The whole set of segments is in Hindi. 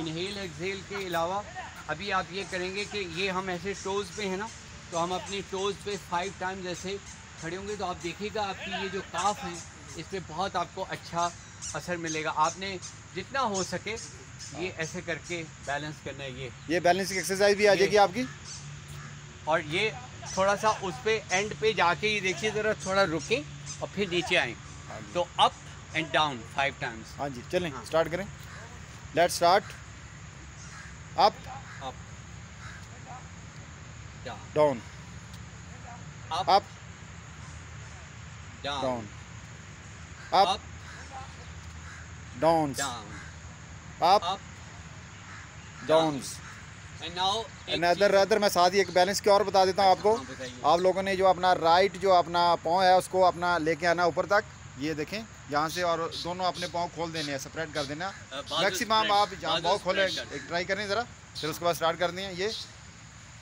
इनहेल एक्सहेल के अलावा अभी आप ये करेंगे कि ये हम ऐसे टोज़ पे हैं ना तो हम अपनी टोज़ पे फाइव टाइम्स ऐसे खड़े होंगे तो आप देखिएगा आपकी ये जो काफ है इस पर बहुत आपको अच्छा असर मिलेगा। आपने जितना हो सके ये ऐसे करके बैलेंस करना है ये। ये बैलेंसिंग एक्सरसाइज भी आ जाएगी आपकी? और ये थोड़ा सा उस पर एंड पे जाके ये देखिए ज़रा थोड़ा रुके और फिर नीचे आए। तो up and down five times हाँ जी चलें हाँ। स्टार्ट करें। Let start up up down up down up down up down and now other other मैं साथ ही एक बैलेंस की और बता देता हूँ आपको। हाँ, आप लोगों ने जो अपना राइट जो अपना पाँव है उसको अपना लेके आना ऊपर तक। ये देखें यहाँ से और दोनों अपने पाँव खोल देने हैं सेपरेट कर देना मैक्सिमम आप जहाँ पाँव खोले एक ट्राई करें ज़रा फिर उसके बाद स्टार्ट कर दें ये।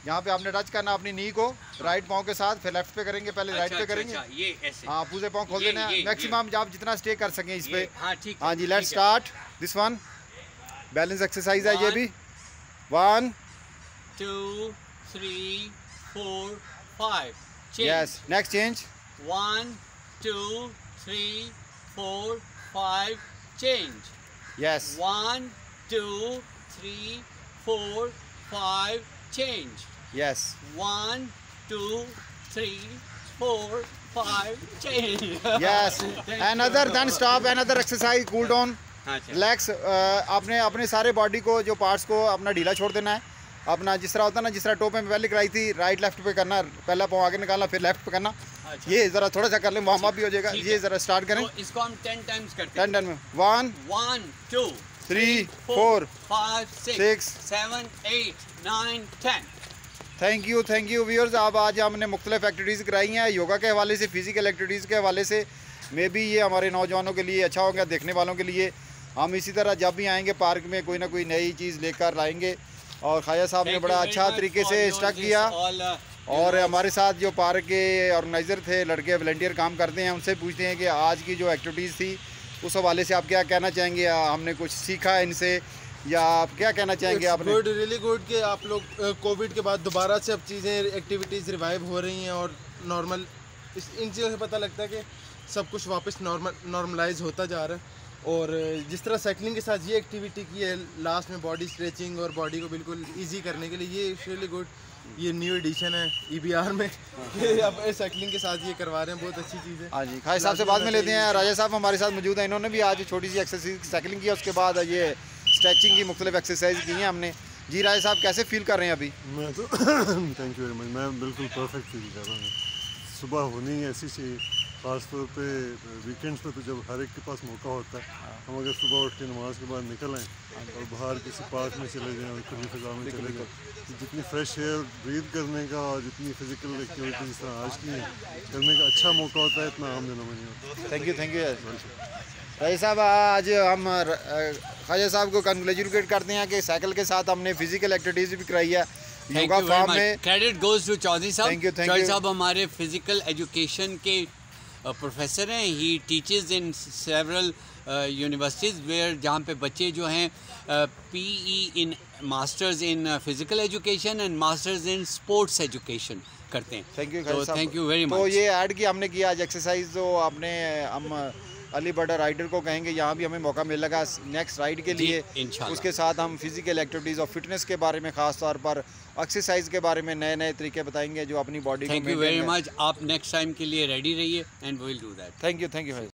यहाँ पे आपने टच करना अपनी नी को राइट पाँव के साथ फिर लेफ़्ट पे करेंगे पहले अच्छा, राइट पे अच्छा, करेंगे। अच्छा, हाँ पूरे पाँव खोल देना मैक्सिमम आप जितना स्टे कर सकें इस पे। हाँ हाँ जी let start this one balance exercise है ये भी। One three, four, five. Change. Yes next change One, two, three, four, five. Change. Yes One, two, three, four, five. Change. Yes One, two, three, four, five. Change. Thank another you. then stop another exercise cool down हाँ, रिलैक्स आपने अपने सारे बॉडी को जो पार्ट्स को अपना ढीला छोड़ देना है अपना जिस तरह होता है ना जिस तरह टोप में पहले कराई थी राइट लेफ़्ट पे करना पहला पाँव आगे निकालना फिर लेफ़्ट पे करना अच्छा। ये ज़रा थोड़ा सा कर लें वार्म अप भी हो जाएगा। ये ज़रा स्टार्ट करें। तो इसको हम टेन टाइम्स करते टेन टेन में। One two, Three, four, five, six, six. seven, eight, nine, ten. Thank you thank you viewers अब आज हमने मुख्तलिफ़ एक्टिविटीज़ कराई हैं। योगा के हवाले से फ़िज़िकल एक्टिविटीज़ के हवाले से। मे भी ये हमारे नौजवानों के लिए अच्छा होगा देखने वालों के लिए। हम इसी तरह जब भी आएँगे पार्क में कोई ना कोई नई चीज़ लेकर लाएँगे। और खाया साहब ने बड़ा अच्छा तरीके से स्टक किया। uh, और हमारे साथ जो पार्क के ऑर्गेनाइज़र थे लड़के वॉल्टियर काम करते हैं उनसे पूछते हैं कि आज की जो एक्टिविटीज़ थी उस हवाले से आप क्या कहना चाहेंगे? या हमने कुछ सीखा है इनसे? या आप क्या कहना चाहेंगे आपने? गुड रियली गुड कि आप लोग कोविड के बाद दोबारा से अब चीज़ें एक्टिविटीज़ रिवाइव हो रही हैं और नॉर्मल इन चीज़ों से पता लगता है कि सब कुछ वापस नॉर्मल नॉर्मलाइज होता जा रहा है। और जिस तरह साइकिलिंग के साथ ये एक्टिविटी की है लास्ट में बॉडी स्ट्रेचिंग और बॉडी को बिल्कुल इजी करने के लिए ये रियली गुड ये न्यू एडिशन है ई में। आप अब साइकिलिंग के साथ ये करवा रहे हैं बहुत अच्छी चीज़ है। हाँ जी खाई साहब से बाद में लेते हैं। राजा साहब हमारे साथ मौजूद हैं। इन्होंने भी आज छोटी सी एक्सरसाइज साइकिलिंग की उसके बाद ये स्ट्रेचिंग की मुख्तलिफ़ एक्सरसाइज की हैं हमने। जी राजा साहब कैसे फील कर रहे हैं अभी? मैं तो थैंक यू वेरी मच मैं बिल्कुल परफेक्ट फील कर रहा हूँ। सुबह होनी ही ऐसी चाहिए ख़ास तौर पे वीकेंड्स पे तो जब हर एक के पास मौका होता है हम अगर सुबह उठ के नमाज़ के बाद निकल आएँ और बाहर किसी पार्क में चले जाएँ और खुली फिजा में चले जाएँ तो जितनी फ्रेश एयर ब्रीथ करने का और जितनी फ़िज़िकल एक्टिविटी जिस तरह आज की है करने का अच्छा मौका होता है इतना आम दिनों में नहीं होता। थैंक यू थैंक यू राजा साहब आज हम खाजा साहब को कंग्रेचुलेट करते हैं कि साइकिल के साथ हमने फ़िज़िकल एक्टिविटीज़ भी कराई है। Yoga form. में Credit goes to चौधरी साहब। Thank you, thank चौधरी साहब हमारे फ़िज़िकल एजुकेशन के प्रोफेसर हैं। He teachers in several universities where जहाँ पे बच्चे जो हैं P E in masters in physical education and masters in sports education करते हैं। थैंक यू तो थैंक यू वेरी मच तो ये ऐड किया हमने किया आज एक्सरसाइज तो आपने हम अली बर्डर राइडर को कहेंगे यहाँ भी हमें मौका मिलेगा नेक्स्ट राइड के लिए। उसके साथ हम फ़िज़िकल एक्टिविटीज़ और फिटनेस के बारे में ख़ास तौर पर एक्सरसाइज के बारे में नए नए तरीके बताएँगे जो अपनी body thank you very much आप नेक्स्ट टाइम के लिए रेडी रहिए and will do that thank you thank you